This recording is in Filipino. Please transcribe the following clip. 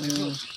Mm.